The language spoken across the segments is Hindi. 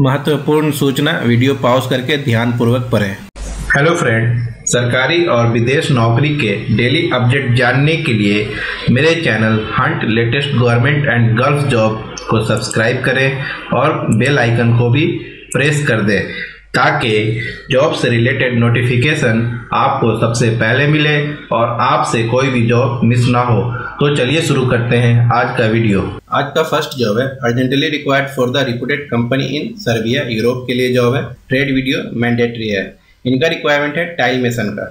महत्वपूर्ण सूचना, वीडियो पॉज करके ध्यान पूर्वक पढ़ें। हेलो फ्रेंड सरकारी और विदेश नौकरी के डेली अपडेट जानने के लिए मेरे channel hunt latest government and girls job को सब्सक्राइब करें और बेल आइकन को भी प्रेस कर दें। ताकि जॉब से रिलेटेड नोटिफिकेशन आपको सबसे पहले मिले और आपसे कोई भी जॉब मिस ना हो। तो चलिए शुरू करते हैं आज का वीडियो आज का फ़र्स्ट जॉब है। Urgently required for the reported company in Serbia Europe के लिए जॉब है। ट्रेड वीडियो मैंडेटरी है। इनका रिक्वायरमेंट है टाइल मेसन का।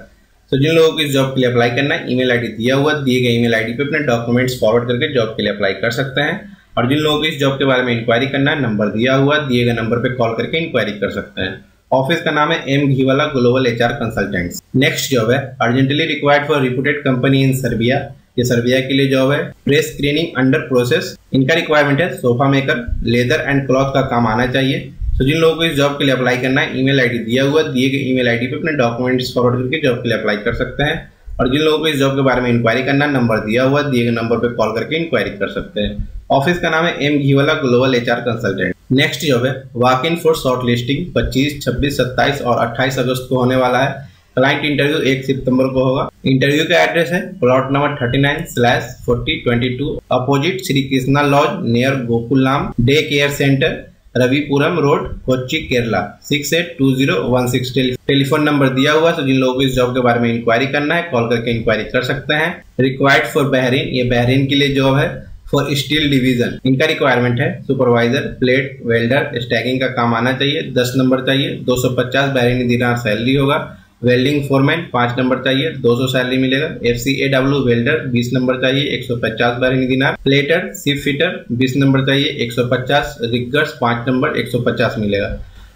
तो जिन लोगों को इस जॉब के लिए अप्लाई करना है ईमेल आईडी दिया हुआ, दिए गए ईमेल आईडी पे अपने डॉक्यूमेंट्स फॉरवर्ड करके जॉब के लिए अप्लाई कर सकते हैं। और जिन लोगों को इस जॉब के बारे में इंक्वायरी करना है नंबर दिया हुआ, दिए गए नंबर पे कॉल करके इंक्वायरी कर सकते हैं। ऑफ़िस का नाम है M Ghiwala global HR consultants. Next job है, urgently required for reported company in Serbia. ये सर्बिया के लिए जॉब है। Press screening under process. इनका रिक्वायरमेंट है sofa maker, leather and cloth का काम आना चाहिए। तो जिन लोगों को इस जॉब के लिए अप्लाई करना है, ईमेल आईडी दिया हुआ, दिए गए ईमेल आईडी पे अपने डॉक्यूमेंट्स फॉरवर्ड करके जॉब के लिए अप्लाई कर सकते हैं। और जिन लोगों को इस जॉब के बारे में इंक्वायरी करना, नंबर दिया हुआ, दिए गए नंबर पर कॉल करके इंक्वायरी कर सकते हैं। ऑफ़िस का नाम है M Ghiwala global HR consultant next job है walk in for short listing पच्चीस, छब्बीस, सत्ताईस और अट्ठाईस अगस्त को होने वाला है। क्लाइंट इंटरव्यू एक सितंबर को होगा। इंटरव्यू का एड्रेस है plot number thirty nine slash forty twenty two opposite Shri Krishna lodge near Gokulam day care centre Ravipuram road Kochi Kerala six eight two zero one six telephone number दिया हुआ है तो जिन लोगों को इस जॉब के बारे में इंक्वायरी करना है कॉल करके इंक्वायरी कर सकते हैं। रिक्वायर्ड फॉर बहरीन ये बहरीन के लिए जॉब है। फॉर स्टील डिवीज़न इनका रिक्वायरमेंट है सुपरवाइजर प्लेट वेल्डर स्टैगिंग का काम आना चाहिए। दस नंबर चाहिए, दो सौ पचास बहरीनी दिनार सैलरी होगा। वेल्डिंग फोरमैन पाँच नंबर चाहिए 200 सैलरी मिलेगा। F C A W welder बीस नंबर चाहिए 150 Bahraini dinar plater ship fitter बीस नंबर चाहिए 150 रिगर्स पाँच नंबर 150 मिलेगा।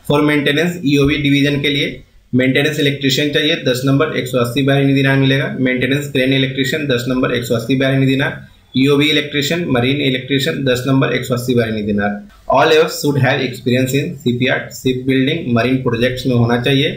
फॉर मेंटेनेंस ईओवी डिवीज़न के लिए मेंटेनेंस इलेक्ट्रिशियन चाहिए, दस नंबर 180 बहरीनी दिनार मिलेगा। मेंटेनेंस क्रेन इलेक्ट्रिशियन दस number 180 Bahraini dinar EOV electrician marine electrician दस number 180 Bahraini dinar all averse should have experience in CPR ship building marine projects में होना चाहिए।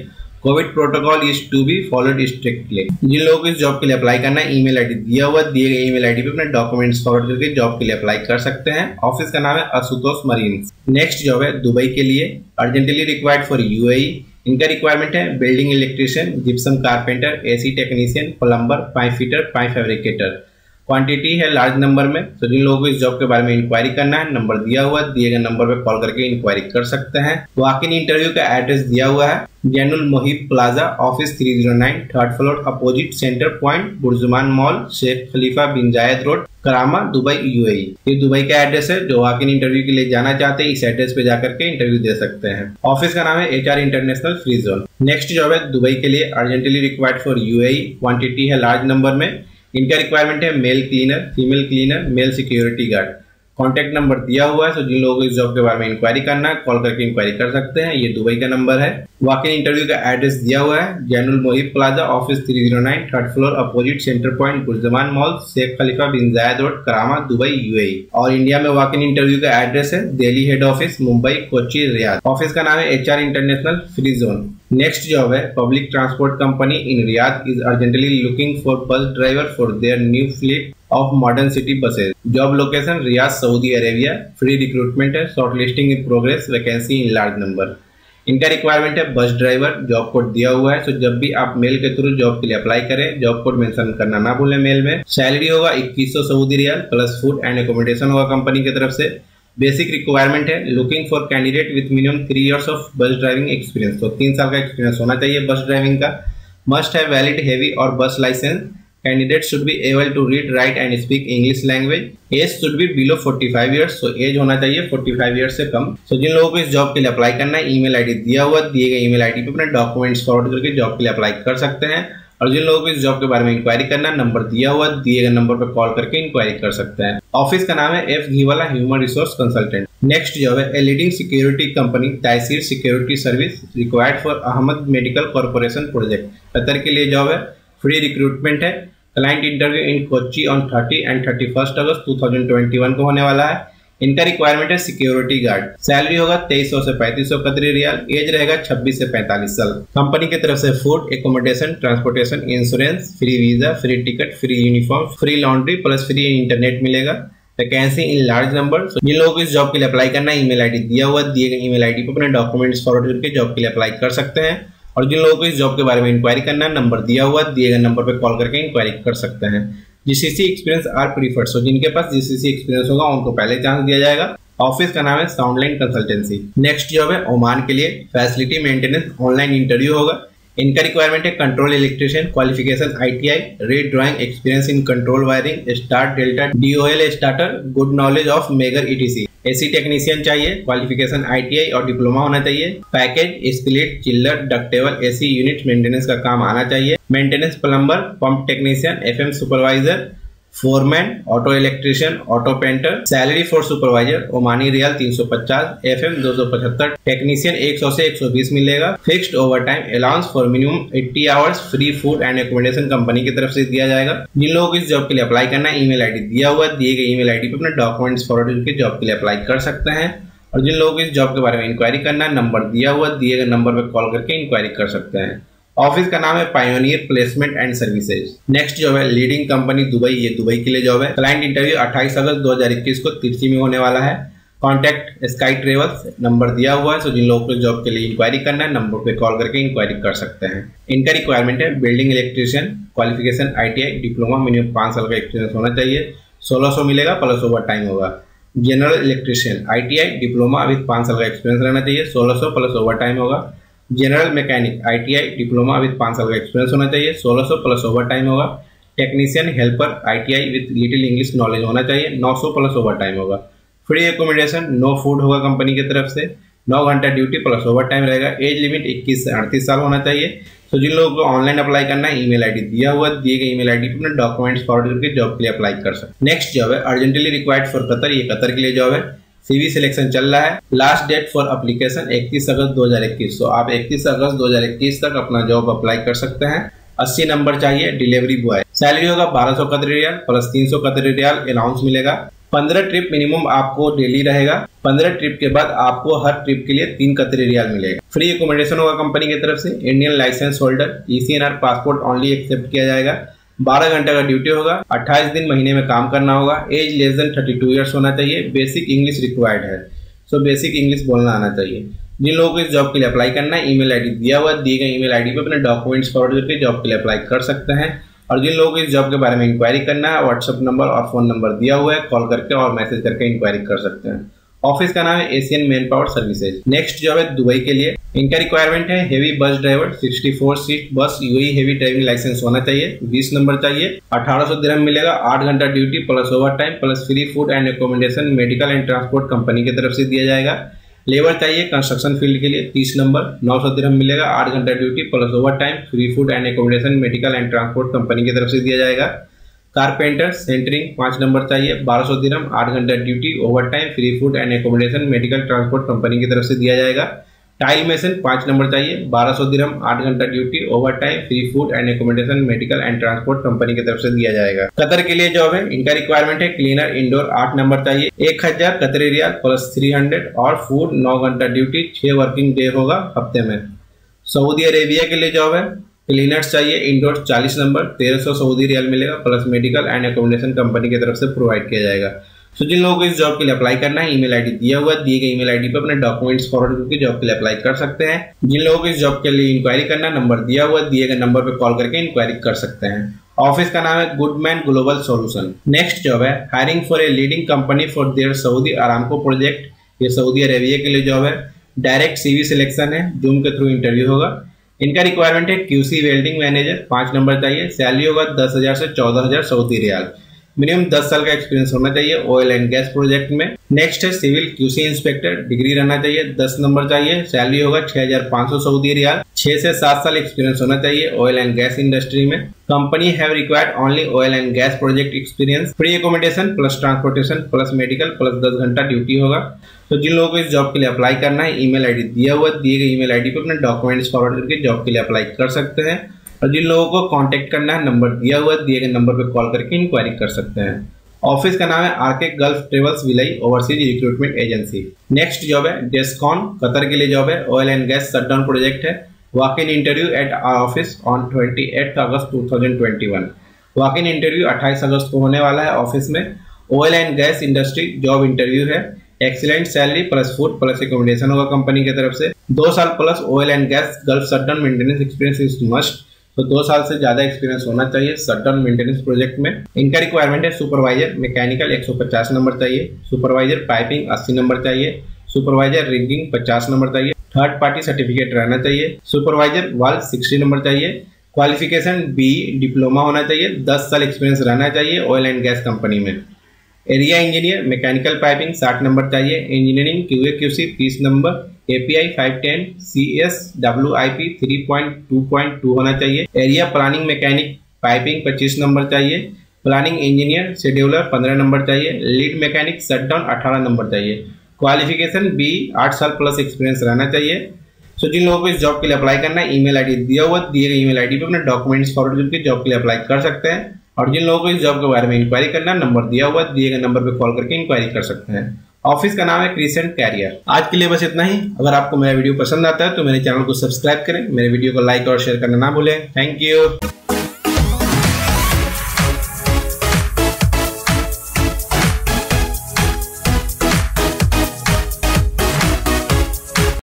Covid protocol is to be followed strictly जिन लोगों को इस जॉब के लिए अप्लाई करना है ईमेल आईडी दिया हुआ, दिए गए ईमेल आईडी पे अपने डॉक्यूमेंट्स फॉरवर्ड करके जॉब के लिए अप्लाई कर सकते हैं। ऑफ़िस का नाम है असुतोष मरीन नेक्स्ट जॉब है दुबई के लिए। अर्जेंटली रिक्वायर्ड फॉर यूएई इनका रिक्वायरमेंट है building electrician gypsum carpenter AC technician plumber pipe fitter pipe fabricator quantity है लार्ज नंबर में तो जिन लोगों को इस जॉब के बारे में इंक्वायरी करना है नंबर दिया हुआ दिए गए नंबर पर कॉल करके इंक्वायरी कर सकते हैं। वॉक इन इंटरव्यू का एड्रेस दिया हुआ है Zainul Mohib Plaza office 309 third floor opposite Centre Point Burjuman mall Sheikh Khalifa bin Zayed Road Karama Dubai UAE ये दुबई का एड्रेस है, जो वॉक इन इंटरव्यू के लिए जाना चाहते हैं, इस एड्रेस पे जाकर के इंटरव्यू दे सकते हैं। ऑफ़िस का नाम है HR International Free Zone next job है दुबई के लिए urgently required for UAE quantity है लार्ज नंबर में इनका रिक्वायरमेंट है male cleaner female cleaner male security guard contact number दिया हुआ है तो जिन लोगों को इस जॉब के बारे में इंक्वायरी करना है कॉल करके इंक्वायरी कर सकते हैं। ये दुबई का नंबर है। वाकई इंटरव्यू का एड्रेस दिया हुआ है Zainul Mohib Plaza office 309 third floor opposite Centre Point Burjuman mall Sheikh Khalifa bin Zayed Road Karama Dubai UAE और इंडिया में वाकई इंटरव्यू का एड्रेस है Delhi head office Mumbai Kochi Riyadh office का नाम है HR International Free Zone next job है public transport company in Riyadh is urgently looking for bus driver for their new fleet of modern city buses job location Riyadh Saudi Arabia free recruitment है short listing in progress vacancy in large number इनका रिक्वायरमेंट है बस ड्राइवर जॉब कोड दिया हुआ है। तो जब भी आप मेल के थ्रू जॉब के लिए अप्लाई करें जॉब कोड मेंशन करना ना भूलें मेल में। सैलरी होगा इक्कीस सौ Saudi riyal plus food and accommodation होगा कंपनी की तरफ़ से। बेसिक रिक्वायरमेंट है looking for candidate with minimum three years of bus driving experience तो तीन साल का एक्सपीरियंस होना चाहिए बस ड्राइविंग का। मस्ट है वैलिड हैवी और bus licence Candidates should be able to read, write and speak English language. Age should be below 45 years. So age होना चाहिए 45 years से कम. So जिन लोगों को इस जॉब के लिए अप्लाई करना है ईमेल आईडी दिया हुआ दिए गए ईमेल आईडी पे अपने डॉक्यूमेंट्स फॉरवर्ड करके जॉब के लिए अप्लाई कर सकते हैं और जिन लोगों को इस जॉब के बारे में इंक्वायरी करना नंबर दिया हुआ दिए गए नंबर पर कॉल करके इंक्वायरी कर सकते हैं ऑफ़िस का नाम है F Ghiwala human resource consultant next job है a leading security company Tahseer security service required for Hamad medical corporation project Qatar के लिए जॉब है फ्री रिक्रूटमेंट है। Client interview in Kochi on 30 and 31 August 2021 को होने वाला है। इनका रिक्वायरमेंट है सिक्योरिटी गार्ड सैलरी होगा तेईस सौ से पैंतीस सौ कतरी रियाल। एज रहेगा 26 से 45 साल। कंपनी की तरफ़ से food accommodation transportation insurance free visa free ticket free uniform free laundry plus free internet मिलेगा। वैकेंसी इन लार्ज नंबर जिन लोगों को इस जॉब के लिए अप्लाई करना है। ईमेल आईडी दिया हुआ दिए गए ईमेल आईडी पर अपने डॉक्यूमेंट्स फॉरवर्ड करके जॉब के लिए अप्लाई कर सकते हैं। और जिन लोगों को इस जॉब के बारे में इंक्वायरी करना नंबर दिया हुआ दिए गए नंबर पर कॉल करके इंक्वायरी कर सकते हैं। GCC experience are preferred so जिनके पास जीसीसी एक्सपीरियंस होगा, उनको पहले चांस दिया जाएगा। ऑफ़िस का नाम है साउंडलाइन कंसल्टेंसी नेक्स्ट जॉब है ओमान के लिए। फैसिलिटी मेंटेनेंस ऑनलाइन इंटरव्यू होगा। इनका रिक्वायरमेंट है control electrician qualification ITI read drawing experience in control wiring start delta DOL starter good knowledge of megger ETC AC technician चाहिए क्वालिफिकेशन आईटीआई और डिप्लोमा होना चाहिए। पैकेज स्प्लिट चिल्लर डकटेबल एसी यूनिट मेंटेनेंस का काम आना चाहिए। Maintenance plumber pump technician FM supervisor foreman auto electrician auto painter salary for supervisor Omani riyal 350 FM 275 technician 100 से 120 मिलेगा। Fixed overtime allowance for minimum 80 hours free food and accommodation company की तरफ़ से दिया जाएगा। जिन लोगों को इस जॉब के लिए अप्लाई करना है ईमेल आईडी दिया हुआ दिए गए ईमेल आईडी पर अपने डॉक्यूमेंट्स फॉरवर्ड करके जॉब के लिए अप्लाई कर सकते हैं। और जिन लोगों को इस जॉब के बारे में इंक्वायरी करना है नंबर दिया हुआ दिए गए नंबर पर कॉल करके इंक्वायरी कर सकते हैं। ऑफ़िस का नाम है Pioneer Placement and Services next job है लीडिंग कंपनी दुबई. ये दुबई के लिए जॉब है. क्लाइंट इंटरव्यू 28 अगस्त 2021 को तिरची में होने वाला है. कॉन्टैक्ट स्काई ट्रेवल्स नंबर दिया हुआ है सो जिन लोगों को जॉब के लिए इंक्वायरी करना है नंबर पे कॉल करके इंक्वायरी कर सकते हैं. इनका रिक्वायरमेंट है building electrician qualification ITI diploma minimum पाँच साल का एक्सपीरियंस होना चाहिए. सोलह सौ मिलेगा प्लस ओवर टाइम होगा. General electrician ITI diploma with पाँच साल का एक्सपीरियंस रहना चाहिए. सोलह सौ प्लस ओवर टाइम होगा. General mechanic ITI diploma with पाँच साल का एक्सपीरियंस होना चाहिए। 1600 प्लस ओवर टाइम होगा। Technician helper ITI with little English knowledge होना चाहिए। 900 प्लस ओवर टाइम होगा। फ्री एकोमोडेशन नो फ़ूड होगा कंपनी की तरफ़ से। नौ घंटा ड्यूटी प्लस ओवर टाइम रहेगा। एज लिमिट इक्कीस से अड़तीस साल होना चाहिए। तो जिन लोगों को ऑनलाइन अप्लाई करना है ईमेल आईडी दिया हुआ, दिए गए ईमेल आईडी पर डॉक्यूमेंट्स फॉरवर्ड करके जॉब के लिए अप्लाई कर सकते नेक्स्ट जॉब है। अर्जेंटली रिक्वायर्ड फॉर कतर, ये कतर के लिए जॉब है। सीवी सिलेक्शन चल रहा है। Last date for application 31 August 2021 तो आप 31 अगस्त 2021 तक अपना जॉब अप्लाई कर सकते हैं। 80 नंबर चाहिए डिलीवरी बॉय सैलरी होगा 1200 कतरी रियाल प्लस 300 कतरी रियाल अलाउंस मिलेगा। 15 ट्रिप मिनिमम आपको डेली रहेगा। 15 ट्रिप के बाद आपको हर ट्रिप के लिए तीन कतरी रियाल मिलेगा। फ्री एकोमोडेशन होगा कंपनी की तरफ़ से। Indian licence holder ECNR passport only accept किया जाएगा। बारह घंटे का ड्यूटी होगा, अट्ठाईस दिन महीने में काम करना होगा age less than thirty two years होना चाहिए बेसिक इंग्लिश रिक्वायर्ड है। सो बेसिक इंग्लिश बोलना आना चाहिए। जिन लोगों को इस जॉब के लिए अप्लाई करना है ईमेल आईडी दिया हुआ दिए गए ईमेल आईडी पे अपने डॉक्यूमेंट्स फॉरवर्ड करके जॉब के लिए अप्लाई कर सकते हैं। और जिन लोगों को इस जॉब के बारे में इंक्वायरी करना है व्हाट्सअप नंबर और फ़ोन नंबर दिया हुआ है कॉल करके और मैसेज करके इंक्वायरी कर सकते हैं। ऑफ़िस का नाम है Asian man power services next job है दुबई के लिए। इनका रिक्वायरमेंट है heavy bus driver 64 seat bus Yui heavy driving licence होना चाहिए। 20 नंबर चाहिए। 1800 दिरहम मिलेगा 8 घंटा duty plus overtime plus free food and accommodation medical and transport company की तरफ़ से दिया जाएगा। लेबर चाहिए कंस्ट्रक्शन फ़ील्ड के लिए, तीस नंबर। नौ सौ दिरहम मिलेगा, आठ घंटा duty plus overtime free food and accommodation medical and transport company की तरफ़ से दिया जाएगा। कारपेंटर सेंटरिंग पाँच नंबर चाहिए। बारह सौ दिनम आठ घंटा duty overtime free food and accommodation medical transport company की तरफ़ से दिया जाएगा। टाइल मेसन पाँच नंबर चाहिए। बारह सौ दिनम आठ घंटा duty overtime free food and accommodation medical and transport company की तरफ़ से दिया जाएगा। कतर के लिए जॉब है। इनका रिक्वायरमेंट है क्लीनर इंडोर आठ नंबर चाहिए। एक हज़ार Qatari riyal plus three hundred और फ़ूड नौ घंटा ड्यूटी छह वर्किंग डे होगा हफ़्ते में। सऊदी अरेबिया के लिए जॉब है। क्लीनर्स चाहिए इंडोर 40 नंबर 1300 सऊदी रियल मिलेगा plus medical and accommodation company की तरफ़ से प्रोवाइड किया जाएगा। सो जिन लोगों को इस जॉब के लिए अप्लाई करना है ईमेल आईडी दिया हुआ है, दिए गए ईमेल आईडी पर अपने डॉक्यूमेंट्स फॉरवर्ड करके जॉब के लिए अप्लाई कर सकते हैं। जिन लोगों को इस जॉब के लिए इंक्वायरी करना नंबर दिया हुआ दिए गए नंबर पर कॉल करके इंक्वायरी कर सकते हैं। ऑफ़िस का नाम है Goodman Global Solution next job है hiring for a leading company for their Saudi Aramco project ये सऊदी अरेबिया के लिए जॉब है। डायरेक्ट सीवी सिलेक्शन है जूम के थ्रू इंटरव्यू होगा। इनका रिक्वायरमेंट है क्यूसी वेल्डिंग मैनेजर पाँच नंबर चाहिए। सैलरी होगा दस हज़ार से चौदह हज़ार सऊदी रियाल। मिनिमम दस साल का एक्सपीरियंस होना चाहिए ऑयल एंड गैस प्रोजेक्ट में। नेक्स्ट है सिविल क्यूसी इंस्पेक्टर डिग्री रहना चाहिए, दस नंबर चाहिए। सैलरी होगा छह हज़ार पाँच सौ सऊदी रियाल। छह से सात साल एक्सपीरियंस होना चाहिए ऑयल एंड गैस इंडस्ट्री में। Company have required only oil and gas project experience free accommodation plus transportation plus medical plus दस घंटा ड्यूटी होगा। तो जिन लोगों को इस जॉब के लिए अप्लाई करना है ईमेल आईडी दिया हुआ, दिए गए ईमेल आईडी पे अपने डॉक्यूमेंट्स फॉरवर्ड करके जॉब के लिए अप्लाई कर सकते हैं। और जिन लोगों को कांटेक्ट करना है नंबर दिया हुआ, दिए गए नंबर पर कॉल करके इंक्वायरी कर सकते हैं। ऑफ़िस का नाम है RK gulf travels विलई overseas recruitment agency next job है डेस्कॉन कतर के लिए जॉब है। Oil and gas shutdown project है। Walk in interview at our office on twenty eight August two thousand twenty one walk in interview अट्ठाईस अगस्त को होने वाला है ऑफ़िस में। Oil and gas industry job interview है। Excellent salary plus food plus accommodation होगा कंपनी की तरफ़ से। दो साल plus oil and gas Gulf shutdown maintenance experience is must तो दो साल से ज़्यादा एक्सपीरियंस होना चाहिए शटडाउन मेंटेनेंस प्रोजेक्ट में। इनका रिक्वायरमेंट है सुपरवाइजर मैकेनिकल 150 नंबर चाहिए। सुपरवाइजर पाइपिंग 80 नंबर चाहिए। सुपरवाइजर रिंगिंग 50 नंबर चाहिए। थर्ड पार्टी सर्टिफिकेट रहना चाहिए। सुपरवाइजर वाल 60 नंबर चाहिए। क्वालिफिकेशन बी डिप्लोमा होना चाहिए। 10 साल एक्सपीरियंस रहना चाहिए ऑयल एंड गैस कंपनी में। Area engineer mechanical piping 60 number चाहिए। Engineering Q A Q C तीस number. API 510 C S W I P three point two point two होना चाहिए। Area planning mechanic piping 25 number चाहिए। प्लानिंग इंजीनियर शेड्यूलर 15 नंबर चाहिए। लीड मैकेनिक शटडाउन 18 नंबर चाहिए। क्वालिफिकेशन बी आठ साल प्लस एक्सपीरियंस रहना चाहिए। सो जिन लोगों को इस जॉब के लिए अप्लाई करना है ईमेल आईडी दिया हुआ, दिए गए ईमेल आईडी पे अपने डॉक्यूमेंट्स फॉरवर्ड करके जॉब के लिए अप्लाई कर सकते हैं। और जिन लोगों को इस जॉब के बारे में इंक्वायरी करना नंबर दिया हुआ, दिए गए नंबर पे कॉल करके इंक्वायरी कर सकते हैं। ऑफ़िस का नाम है क्रिसेंट कैरियर आज के लिए बस इतना ही। अगर आपको मेरा वीडियो पसंद आता है तो मेरे चैनल को सब्सक्राइब करें। मेरे वीडियो को लाइक और शेयर करना ना भूलें। Thank you